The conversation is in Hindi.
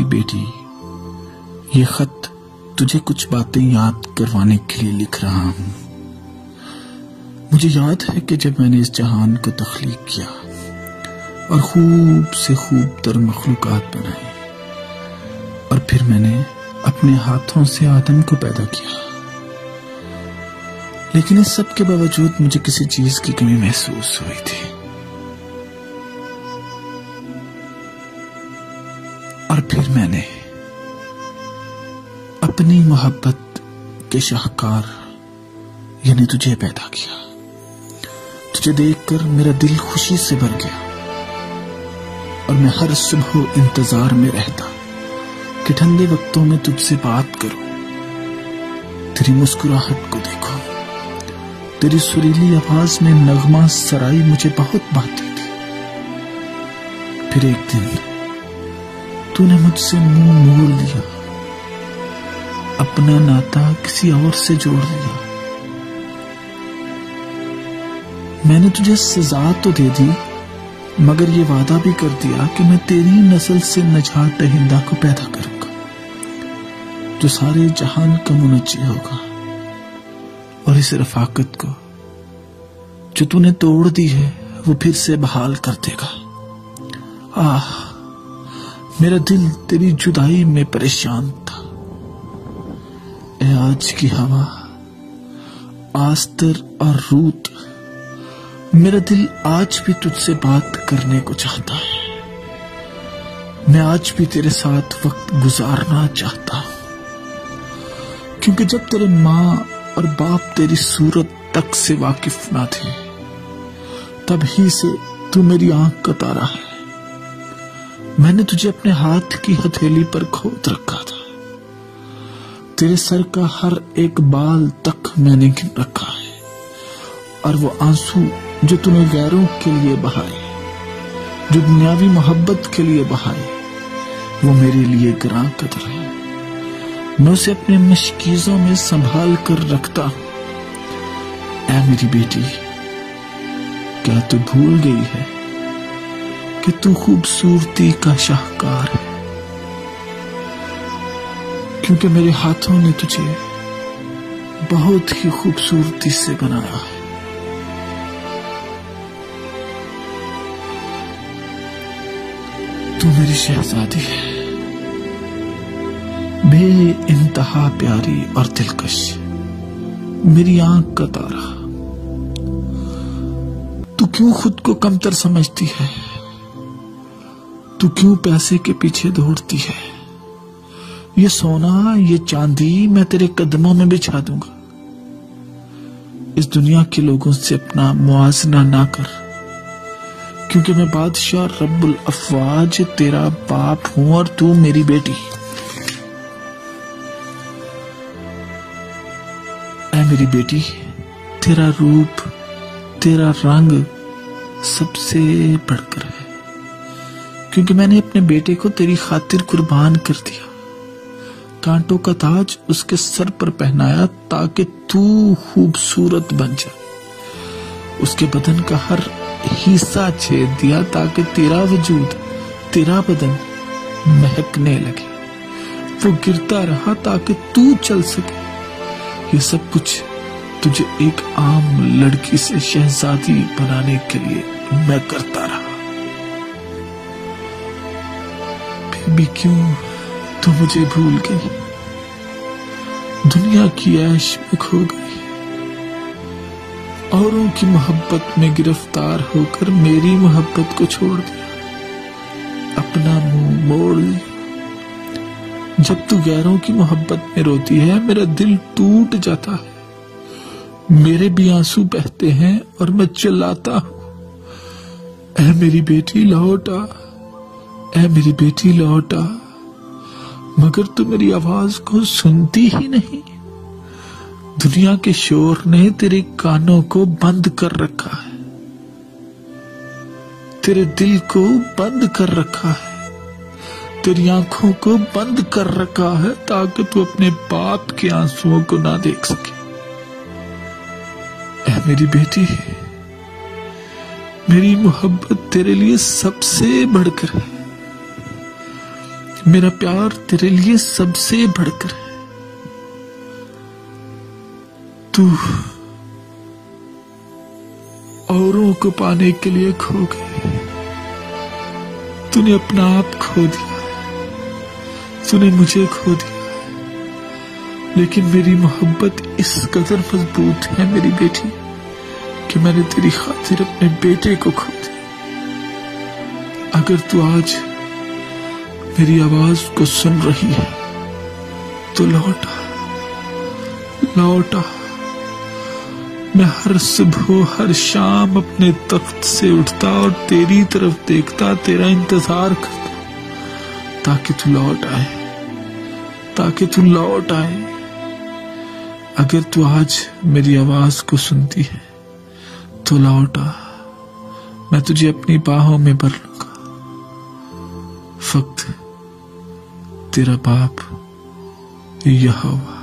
मेरी बेटी, ये खत तुझे कुछ बातें याद करवाने के लिए लिख रहा हूँ। मुझे याद है कि जब मैंने इस जहान को तख्लीक किया और खूब से खूब तर मखलूक बनाई और फिर मैंने अपने हाथों से आदम को पैदा किया। लेकिन इस सब के बावजूद मुझे किसी चीज़ की कमी महसूस हुई थी। फिर मैंने अपनी मोहब्बत के शाहकार, यानी तुझे पैदा किया। तुझे देखकर मेरा दिल खुशी से भर गया और मैं हर सुबह इंतज़ार में रहता कि ठंडे वक्तों में तुझसे बात करूँ। तेरी मुस्कुराहट को देखो। तेरी सुरीली आवाज़ में नगमा सराई मुझे बहुत बाती थी। फिर एक दिन तूने मुझसे मुँह मोड़ लिया। अपना नाता किसी और से जोड़ लिया। मैंने तुझे सजा तो दे दी, मगर ये वादा भी कर दिया कि मैं तेरी नस्ल से नजात दहिंदा को पैदा करूँगा। जो सारे जहान का मुनजी होगा, और इस रफाकत को जो तूने तोड़ दी है, वो फिर से बहाल कर देगा। आह! मेरा दिल तेरी जुदाई में परेशान था। ए, आज की हवा, आस्तर और रूत मेरा दिल आज भी तुझसे बात करने को चाहता है। मैं आज भी तेरे साथ वक्त गुजारना चाहता हूँ। क्योंकि जब तेरे माँ और बाप तेरी सूरत तक से वाकिफ ना थे, तब ही से तू मेरी आँख का तारा है। मैंने तुझे अपने हाथ की हथेली पर खोद रखा था। तेरे सर का हर एक बाल तक मैंने गिन रखा है, और वो आँसू जो तूने गैरों के लिए बहाए, जो दुनियावी मोहब्बत के लिए बहाए, वो मेरे लिए ग्रां कदर है। मैं उसे अपने मशकीजों में संभाल कर रखता हूँ। ऐ मेरी बेटी, क्या तू भूल गई है? कि तू खूबसूरती का शाहकार है। क्योंकि मेरे हाथों ने तुझे बहुत ही खूबसूरती से बनाया है। तू मेरी शहजादी है। बे इंतहा प्यारी और दिलकश। मेरी आँख का तारा। तू क्यों खुद को कमतर समझती है? तू क्यों पैसे के पीछे दौड़ती है? ये सोना, ये चांदी मैं तेरे कदमों में बिछा दूँगा। इस दुनिया के लोगों से अपना मुआजना ना कर, क्योंकि मैं बादशाह रब्बुल अफवाज, तेरा बाप हूँ और तू मेरी बेटी। ऐ मेरी बेटी, तेरा रूप, तेरा रंग सबसे बढ़कर है। क्योंकि मैंने अपने बेटे को तेरी खातिर कुर्बान कर दिया। कांटों का ताज उसके सर पर पहनाया ताकि तू खूबसूरत बन जाए उसके बदन का हर हिस्सा छेद दिया ताकि तेरा वजूद, तेरा बदन महकने लगे। वो गिरता रहा ताकि तू चल सके। ये सब कुछ तुझे एक आम लड़की से शहजादी बनाने के लिए मैं करता रहा। भी क्यों तू मुझे भूल गई? दुनिया की ऐश में खो गई। औरों की मोहब्बत में गिरफ़्तार होकर मेरी मोहब्बत को छोड़ दिया। अपना मुँह मोड़ लिया। जब तू गैरों की मोहब्बत में रोती है, मेरा दिल टूट जाता है। मेरे भी आँसू बहते हैं और मैं चिल्लाता हूँ। ऐ मेरी बेटी, लौटा ऐ मेरी बेटी, लौटा मगर तू मेरी आवाज़ को सुनती ही नहीं। दुनिया के शोर ने तेरे कानों को बंद कर रखा है। तेरे दिल को बंद कर रखा है। तेरी आँखों को बंद कर रखा है ताकि तू अपने बाप के आंसुओं को ना देख सके। ऐ मेरी बेटी, मेरी मोहब्बत तेरे लिए सबसे बढ़कर है। मेरा प्यार तेरे लिए सबसे बढ़कर है। तू औरों को पाने के लिए खो गई। तूने अपना आप खो दिया तूने मुझे खो दिया लेकिन मेरी मोहब्बत इस कदर मज़बूत है मेरी बेटी, कि मैंने तेरी खातिर अपने बेटे को खो दिया। अगर तू आज मेरी आवाज़ को सुन रही है। तो लौटा लौटा। मैं हर सुबह, हर शाम अपने तख्त से उठता और तेरी तरफ़ देखता, तेरा इंतज़ार करता, ताकि तू लौट आए, ताकि तू लौट आए। अगर तू आज मेरी आवाज़ को सुनती है तो लौट। मैं तुझे अपनी बाहों में भर लूँगा फक्त तेरा बाप यह हुआ